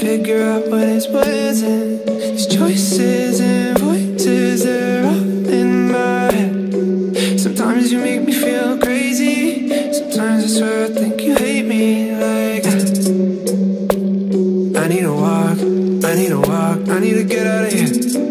figure out what is what isn't. These choices Sometimes I swear I think you hate me like. I need a walk, I need a walk, I need to get out of here.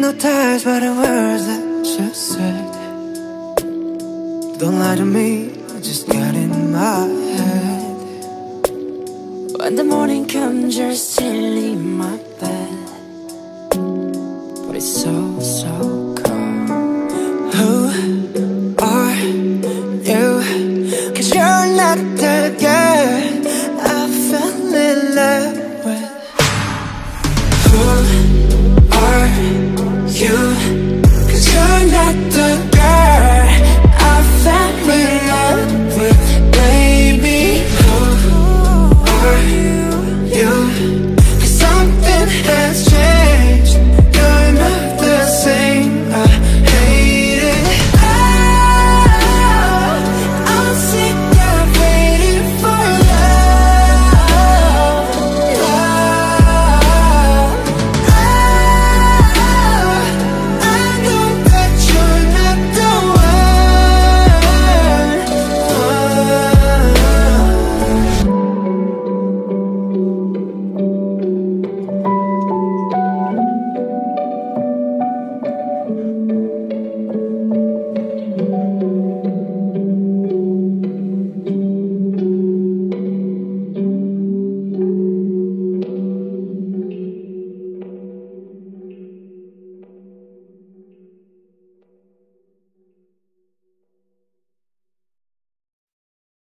Hypnotized by the words that you said. Don't lie to me, I just got in my head. When the morning comes, you're still in my